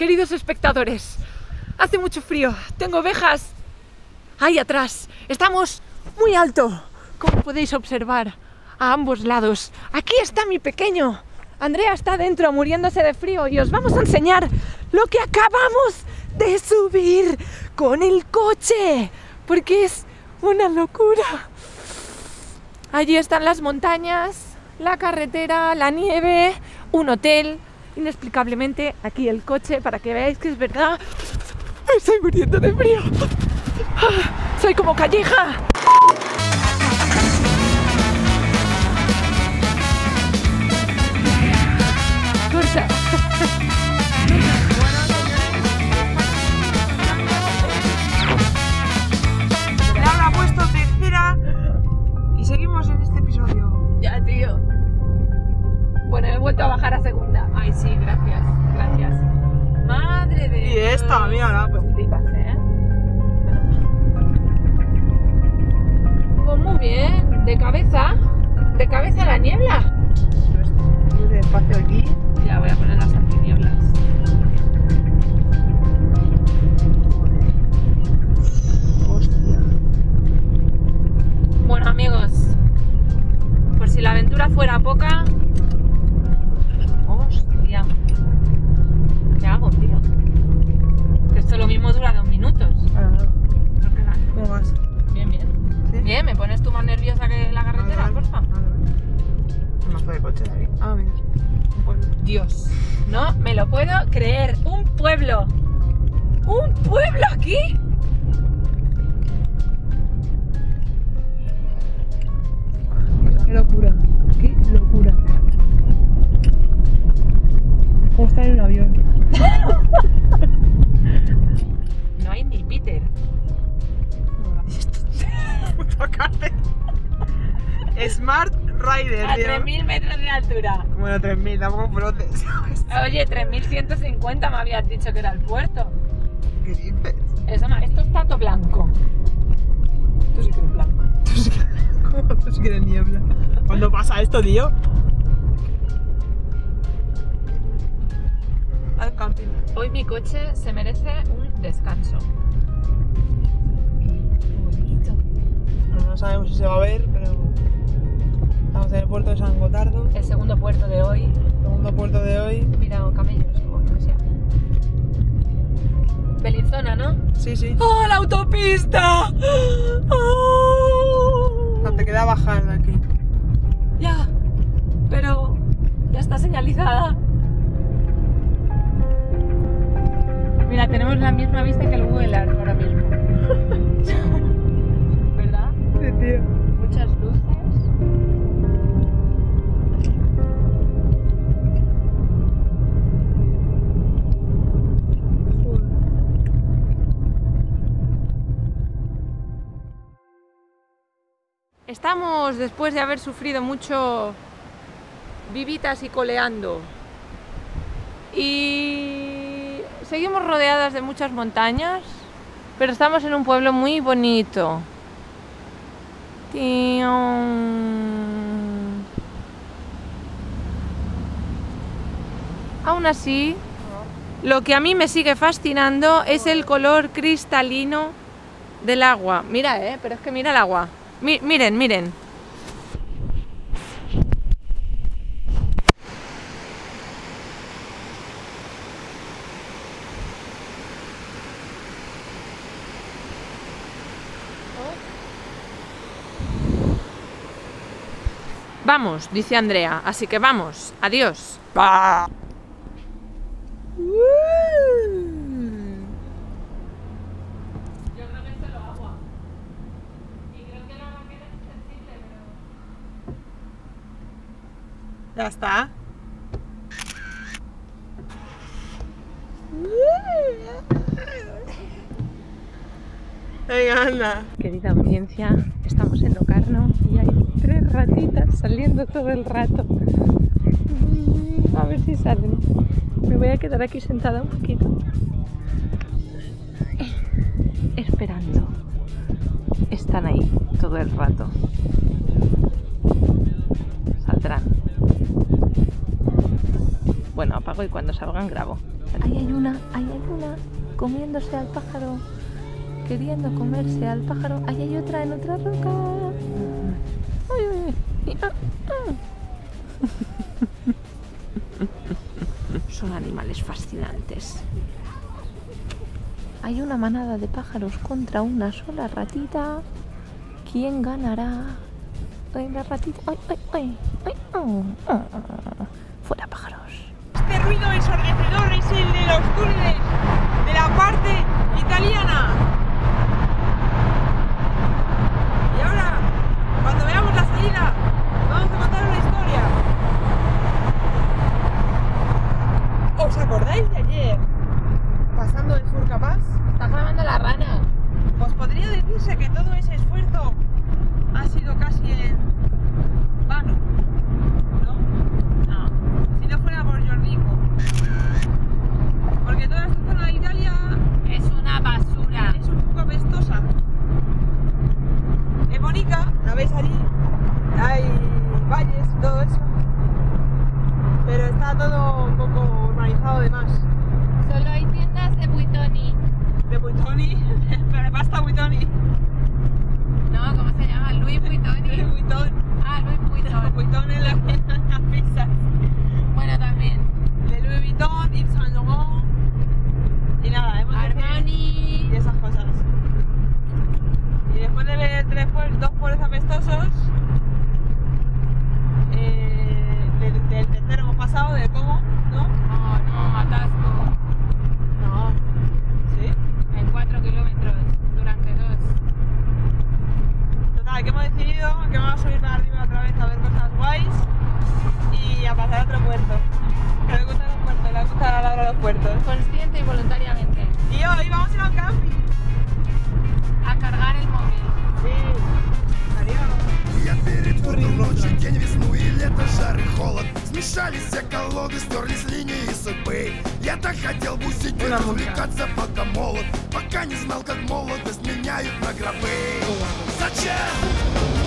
queridos espectadores. Hace mucho frío, tengo ovejas ahí atrás. Estamos muy alto, como podéis observar, a ambos lados. Aquí está mi pequeño. Andrea está dentro muriéndose de frío y os vamos a enseñar lo que acabamos de subir con el coche, porque es una locura. Allí están las montañas, la carretera, la nieve, un hotel, inexplicablemente aquí el coche para que veáis que es verdad. Estoy muriendo de frío. Ah, Soy como calleja. Vuelto a bajar a segunda. Ay, sí, gracias, gracias. Madre de Y esta, Dios. mírala, pues. Flipas, ¿eh? Pues muy bien, de cabeza, de cabeza a la niebla. Muy despacio aquí. Ya voy a poner las antinieblas. Hostia. Bueno, amigos, por si la aventura fuera poca. De ahí. Ah, mira. Un pueblo. Dios, no me lo puedo creer. Un pueblo. ¿Un pueblo aquí? Qué locura. Smart Rider, A tío. 3.000 metros de altura. Bueno, 3000, tampoco flotes. Oye, 3.150 me habías dicho que era el puerto. ¿Qué dices? Eso, esto está todo blanco. Tú sí que eres blanco. Tú sí que ¿Cómo tú sí que eres niebla? ¿Cuándo pasa esto, tío? Al camping. Hoy mi coche se merece un descanso. No, no sabemos si se va a ver, pero estamos en el puerto de San Gotardo, El segundo puerto de hoy. segundo puerto de hoy. Mira, o camellos, o lo que sea. Belizona, ¿no? Sí, sí. ¡Oh, la autopista! ¡Oh! Estamos después de haber sufrido mucho vivitas y coleando. Y seguimos rodeadas de muchas montañas, pero estamos en un pueblo muy bonito. Aún así, lo que a mí me sigue fascinando es el color cristalino del agua. Mira, eh, pero es que mira el agua. Mi- miren, miren. Vamos, dice Andrea, así que vamos, adiós creo que es solo agua. Y creo que la vaquera es sensible, pero... Ya está. Venga, anda. Querida audiencia, estamos en Locarno y hay tres ratitas saliendo todo el rato. A ver si salen. Me voy a quedar aquí sentada un poquito. Esperando. Están ahí todo el rato. Bueno, apago y cuando salgan grabo. Ahí hay una, ahí hay una, comiéndose al pájaro, queriendo comerse al pájaro. Ahí hay otra en otra roca. Ay, ay, ay. Ah, ah. Son animales fascinantes. Hay una manada de pájaros contra una sola ratita. ¿Quién ganará? Ay, la ratita. Ay, ay, ay. ay, oh, oh. Fuera pájaros. De la parte italiana. Y ahora, cuando veamos la salida, vamos a contar una historia. ¿Os acordáis de ayer? Pasando el Furcapaz, Está grabando la rana. pues podría decirse que todo ese esfuerzo ha sido casi en vano, ¿no? No. Si no fuera por Jordico. Porque toda esta zona de Italia Es una basura. es un poco apestosa. Es bonita, la veis allí, hay valles y todo eso. Pero está todo un poco urbanizado de más. Solo hay tiendas de Buitoni. De Buitoni, pero de pasta Buitoni. No, ¿cómo se llama? Luis Buitoni. Buitón. Ah, Luis Buitoni. Buitón en la- las pizzas. Bueno, también. De Louis Vuitton, Yves Saint Laurent. Y nada, hemos Armani. y esas cosas. Y después de ver tres pueblos, dos pueblos apestosos, eh, del, del tercero hemos pasado, de cómo, ¿no? No, no, atasco. No. ¿Sí? En 4 kilómetros durante dos. Total, que hemos decidido que vamos a subir para arriba otra vez a ver cosas guays y a pasar a otro puerto. Que le gusta los puertos, le gusta la hora los puertos. Consciente y voluntariamente. Y hoy vamos a ir a un camping. A cargar el móvil. Sí. Adiós. Я перепутал ночь и день, весну и лето, жар и холод Смешались все колоды, стерлись линии судьбы Я так хотел Una multa. развлекаться пока молод Пока не знал, как молодость меняют на гробы Зачем?